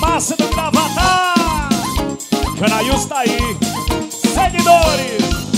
massa do Gravatar. Janaíus tá aí. Seguidores.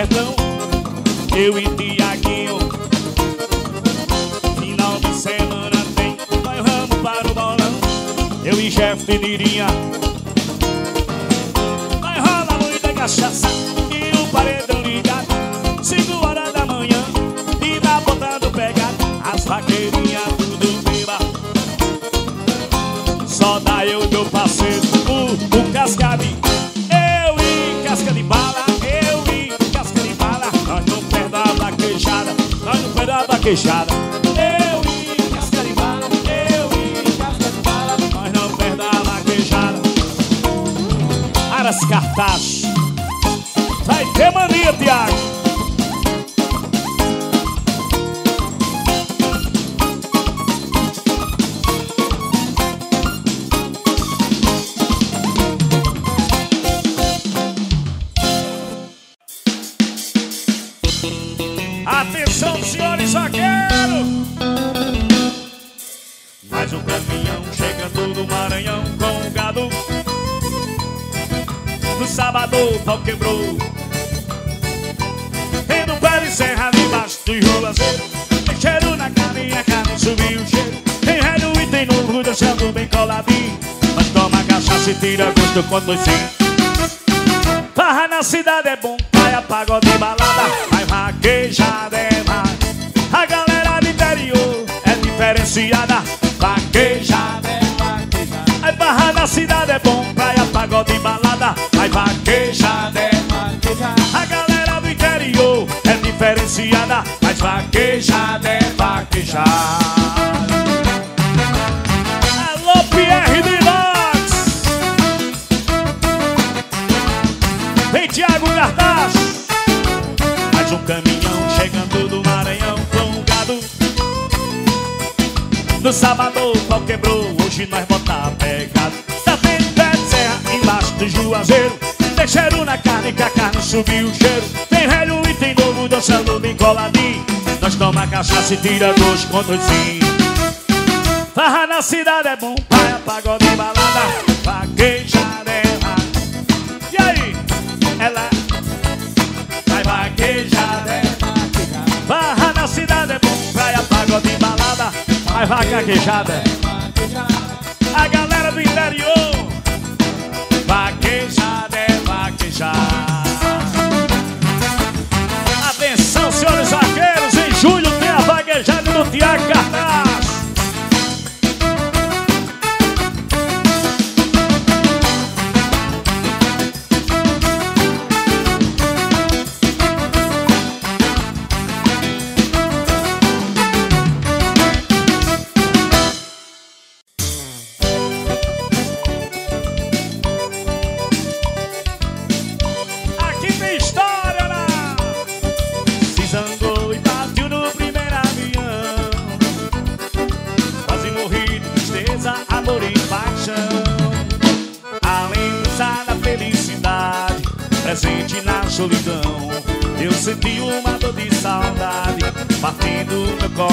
Sertão Eu e Tiaguinho. Final de semana tem Nós vamos para o bolão. Eu e Jeff de Nirinha. Vai rolar muita cachaça E o paredão ligado. Cinco horas da manhã E na botando pegado. As vaqueirinhas tudo beba. Só dá eu e meu parceiro não perde a vaquejada Eu e casca de bala Eu e casca de bala Nós não perde a vaquejada Aras cartaz Vai ter mania, Tiago pau quebrou. E no pé de serra debaixo do juazeiro. Tem cheiro na carne e a carne subiu o cheiro. Tem velho e tem novo dançando bem coladinho. Mas toma cachaça e tira gosto quando sim. Farra na cidade é bom, praia, pagode balada Mas vaquejada é mais A galera do interior é diferenciada Vaquejada é vaquejada Aí farra na cidade é bom, praia, pagode balada Mas vaquejada é vaquejada Alô, Pierre de Lopes Vem Tiago Cartaz! Mais um caminhão chegando do Maranhão com o gado. No sábado pau quebrou, hoje nós botar pegado. Tá vendo pé de serra embaixo do juazeiro. Tem cheiro na carne que a carne subiu o cheiro. Tem velho dançando bem coladinho Nós toma cachaça e tira gosto com doisinho Farra na cidade é bom, praia, pagode e balada Vaquejada rara E aí? Ela vai vaquejada é Barra na cidade é bom, praia, pagode e balada Vai vaquejada é vaquejada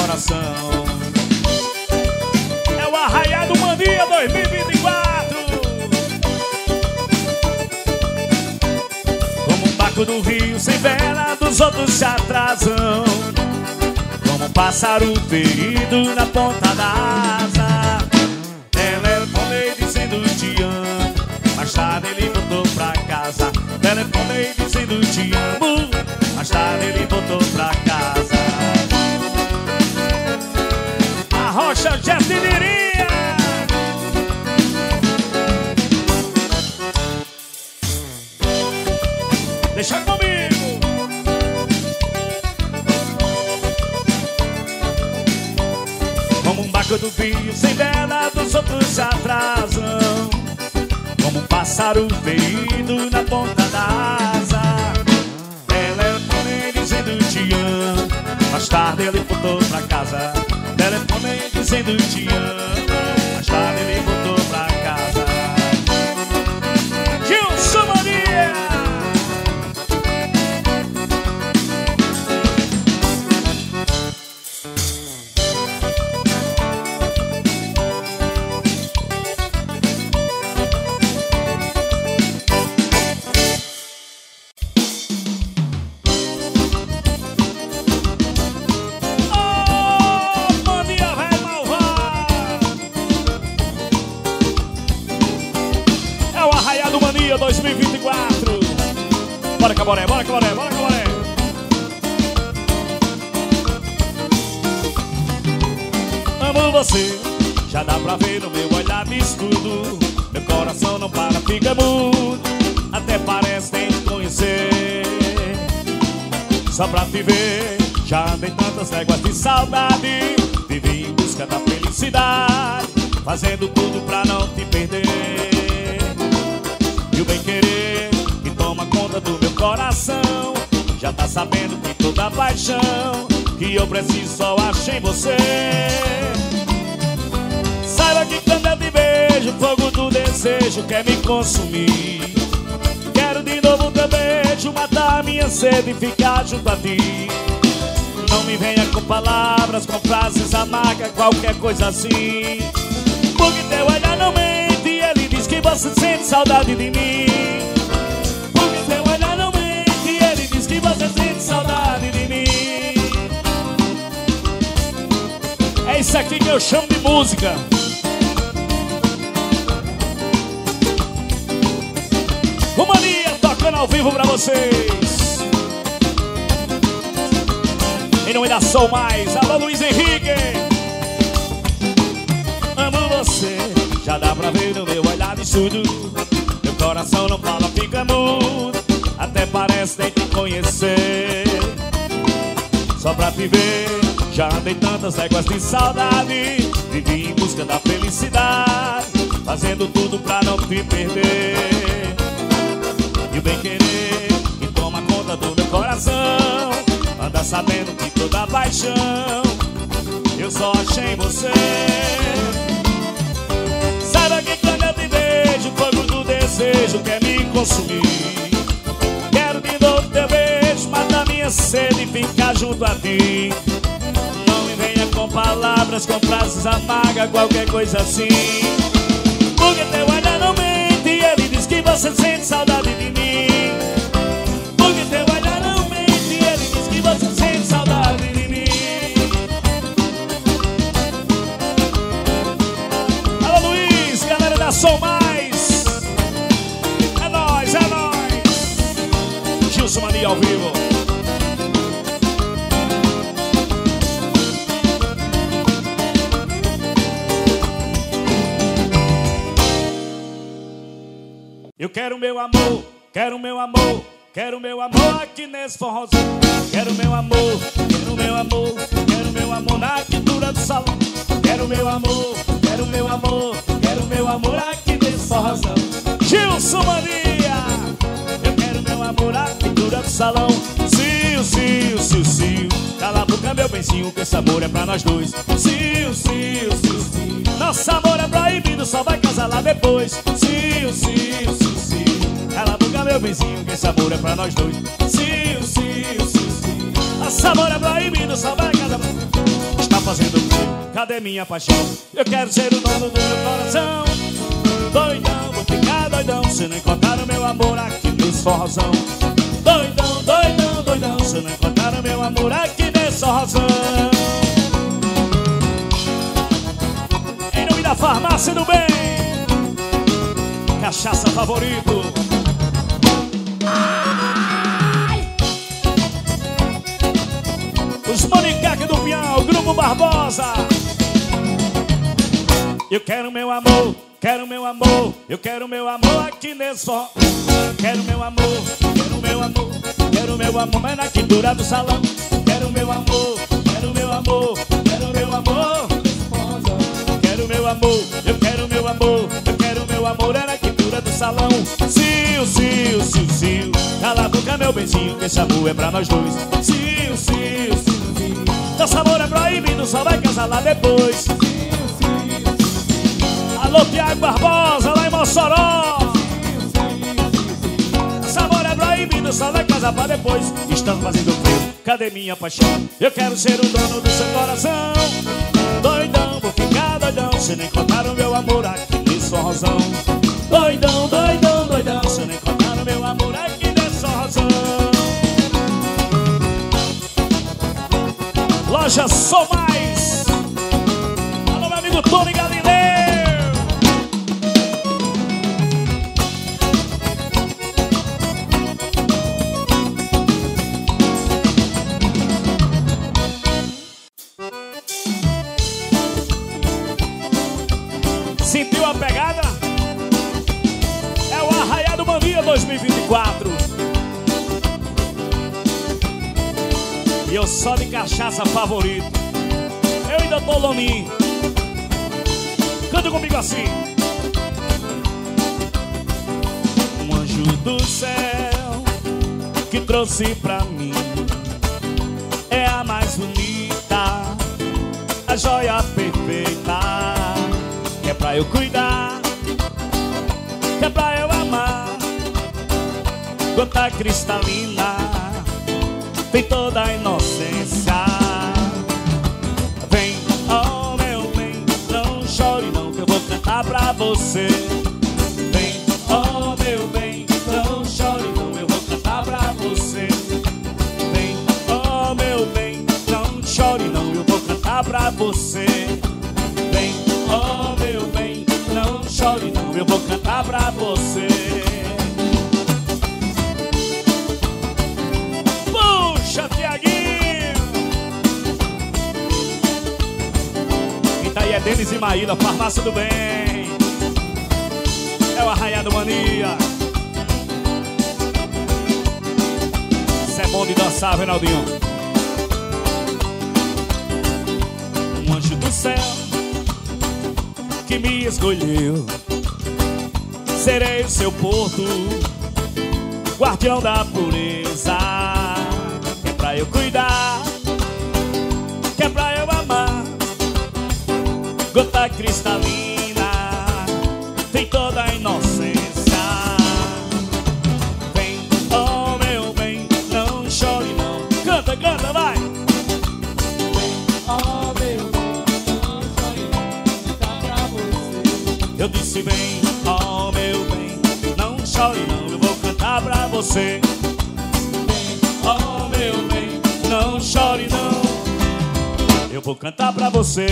coração. É o Arraiado Mania 2024 Como um barco do rio sem vela Dos outros se atrasam. Como um pássaro ferido na ponta da asa. Telefonei dizendo te amo Mais tarde ele voltou pra casa. Telefonei dizendo te amo Mais tarde ele voltou pra casa rocha Jeff diria Deixa comigo. Como um barco do rio sem vela Dos outros se atrasam. Como um pássaro ferido na ponta da asa Mais tarde ele voltou pra casa Telefonei dizendo te amo. Mais tarde ele voltou Caboré, bora Caboré, bora Caboré Amo você, já dá pra ver no meu olhar de escudo. Meu coração não para, fica mudo. Até parece nem te conhecer. Só pra te ver Já andei tantas léguas de saudade. Vivi em busca da felicidade. Fazendo tudo pra não te perder. E o bem querer coração Já tá sabendo que toda paixão Que eu preciso só acho em você Saiba que quando eu te vejo fogo do desejo quer me consumir Quero de novo teu beijo, matar minha sede e ficar junto a ti. Não me venha com palavras, com frases amargas, qualquer coisa assim. Porque teu olhar não mente, ele diz que você sente saudade de mim. Você sente saudade de mim. É isso aqui que eu chamo de música. O Mania tocando ao vivo pra vocês. Em nome da Soul Mais, alô Luiz Henrique. Amo você, já dá pra ver no meu olhar de. Meu coração não fala, fica mudo. Conhecer. Só pra te ver, já andei tantas léguas de saudade. Vivi em busca da felicidade, fazendo tudo pra não te perder. E o bem querer que toma conta do meu coração Anda sabendo que toda paixão Eu só achei você Saiba que quando eu te vejo O fogo do desejo quer me consumir Minha sede ficar junto a ti. Não me venha com palavras Com frases amargas, qualquer coisa assim. Porque teu olhar não mente ele diz que você sente saudade de mim. Porque teu olhar não mente ele diz que você sente saudade de mim. Alô Luiz, galera da Som quero meu amor, quero meu amor, quero meu amor aqui nesse forrozão. Quero meu amor, quero meu amor, quero meu amor na quintura do salão. Quero meu amor, quero meu amor, quero meu amor aqui nesse forrozão. Gilson Mania, eu quero meu amor na quintura do salão. Sil, sil, sil, sil, cala a boca meu benzinho que esse amor é pra nós dois. Sil, sil, sil, sil, nosso amor é proibido, só vai casar lá depois. Sil, sil, sil, sil, cala a boca meu benzinho que esse amor é pra nós dois. Sil, sil, sil, sil, nosso amor é proibido, só vai casar. Está fazendo o quê? Cadê minha paixão? Eu quero ser o dono do meu coração. Doidão, vou ficar doidão se não encontrar o meu amor aqui nesse forrozão. Doidão. Se não encontraram meu amor aqui nessa razão. Em nome da farmácia do bem. Cachaça favorito. Os Manicaque do Piau, Grupo Barbosa. Eu quero meu amor, quero meu amor Eu quero meu amor aqui nesse Quero meu amor, quero meu amor Quero meu amor, mas na quintura do salão. Quero meu amor, quero meu amor Quero meu amor. Quero meu amor, eu quero meu amor Eu quero meu amor, é na quintura do salão. Sil, sil, sil, sil. Cala a boca meu benzinho, que esse amor é pra nós dois. Sil, sil, sil nosso amor é proibido, só vai casar lá depois. Alô, Tiago Barbosa, lá em Mossoró é proibido, só vai casar pra depois Estamos fazendo frio, cadê minha paixão? Eu quero ser o dono do seu coração Doidão, vou ficar doidão Se nem contar o meu amor aqui nesse rosão Doidão, doidão, doidão Se nem contar o meu amor aqui nesse rosão Loja Sou Mais. Alô, meu amigo Tony Galileu. Só de cachaça favorito. Eu e Doutor Lomin Canta comigo assim. Um anjo do céu Que trouxe pra mim. É a mais bonita A joia perfeita. Que é pra eu cuidar Que é pra eu amar. Gota cristalina tem toda a inocência. Você. Vem, oh meu bem, não chore não, eu vou cantar pra você. Vem, oh meu bem, não chore não, eu vou cantar pra você. Vem, oh meu bem, não chore não, eu vou cantar pra você. Denis e Maíla, Farmácia do Bem É Arraiado Mania. Isso é bom de dançar, Reinaldinho Um anjo do céu Que me escolheu. Serei o seu porto Guardião da pureza Que é pra eu cuidar Que é pra eu amar. Gota cristalina, disse vem, oh meu bem, não chore não. Eu vou cantar pra você. Vem, oh meu bem, não chore não. Eu vou cantar pra você.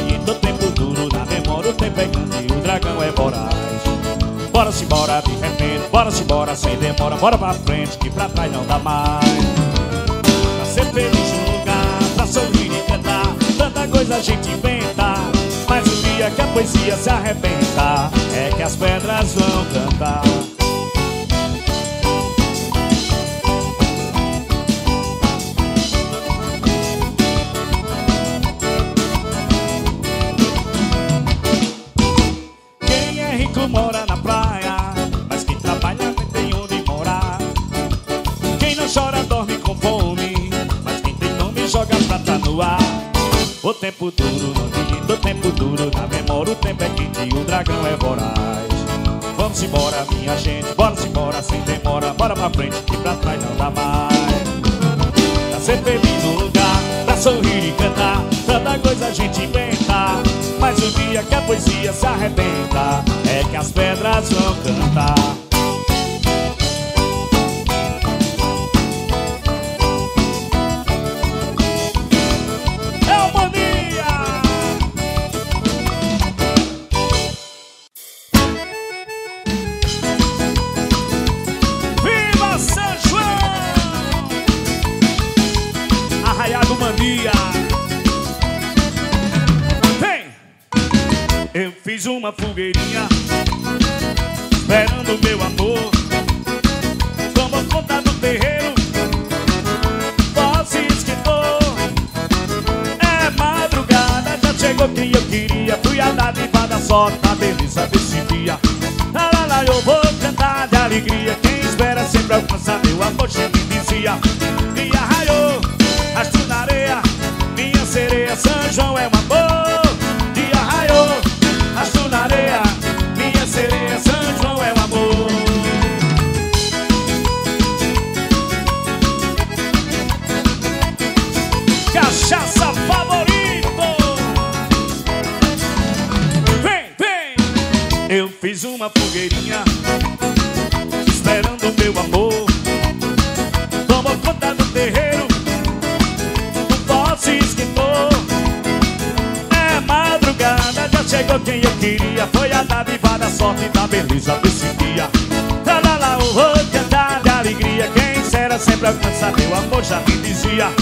Duro no pedido, o tempo duro na memória, o tempo é grande o dragão é voraz. Bora se bora de repente, bora se bora sem demora, bora pra frente que pra trás não dá mais. Pra ser feliz no lugar, pra sorrir e cantar, tanta coisa a gente inventa. Mas o dia que a poesia se arrebenta, é que as pedras vão cantar. Tempo duro, no do tempo duro Na memória o tempo é quente e o dragão é voraz. Vamos embora minha gente, bora se embora sem demora Bora pra frente que pra trás não dá mais. Pra ser feliz no lugar, pra sorrir e cantar Tanta coisa a gente inventa. Mas o dia que a poesia se arrebenta É que as pedras vão cantar Fiz uma fogueirinha Esperando meu amor. Tomou conta do terreiro Posse esquentou É madrugada Já chegou quem eu queria. Fui a da sorte A beleza desse dia. Lá, lá, eu vou cantar de alegria. Quem espera sempre alcança meu amor Cheio dizia uma fogueirinha Esperando meu amor. Tomou conta do terreiro O pó se esquentou. É madrugada, já chegou quem eu queria. Foi a da sorte da beleza desse dia. Tralala, o vou cantar de alegria. Quem será sempre alcança meu amor já me dizia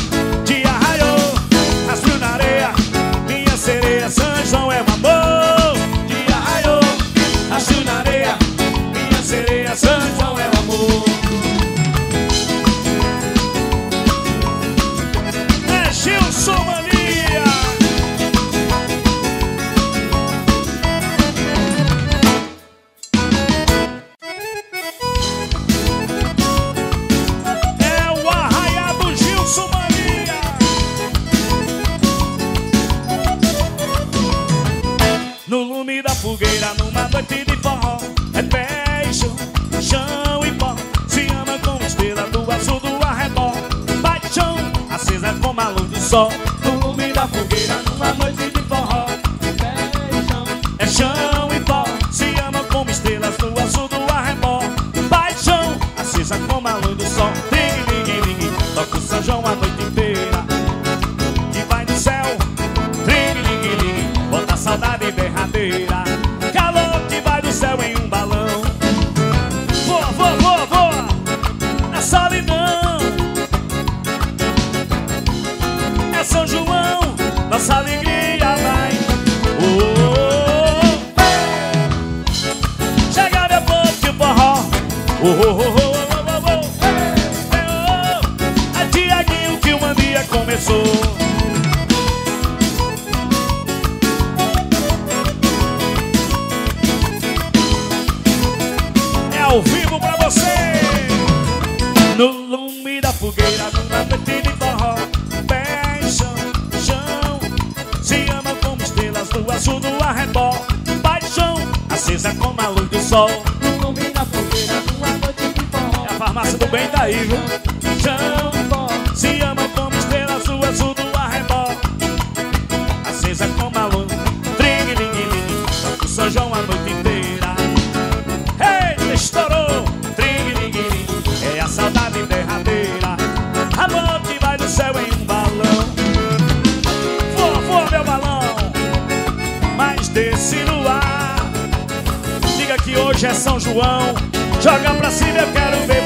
hoje é São João. Joga pra cima, eu quero ver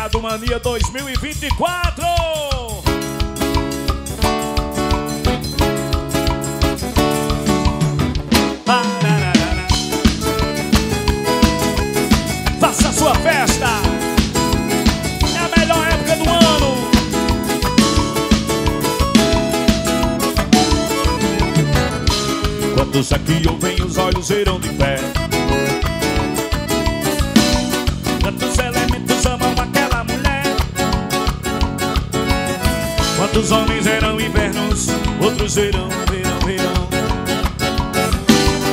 Feriado Mania 2024. Faça sua festa. É a melhor época do ano. Quando aqui ouvem os olhos irão de pé. Quantos homens eram invernos Outros verão, verão, verão.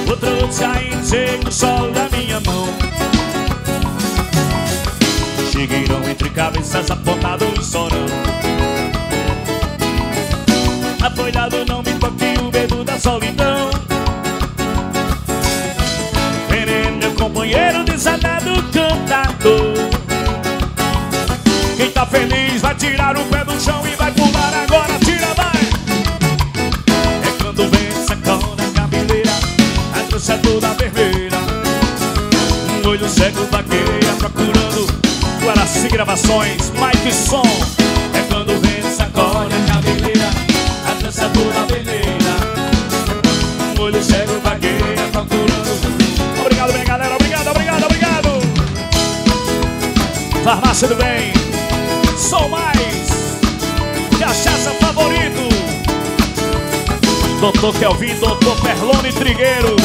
Outros caem seco sol da minha mão. Chegueiram entre cabeças apontados e sorão Apoiado não me toque o medo da solidão. Veneno, meu companheiro desanado cantador. Quem tá feliz vai tirar o pé do chão e Gravações, Mike Som. É quando vem sacode a cabeleira toda vermelha Um olho cego vagueia procurando Obrigado, minha galera, obrigado, obrigado, obrigado. Farmácia do Bem Sou mais Cachaça favorito. Doutor Kelvin, doutor Perlone Trigueiro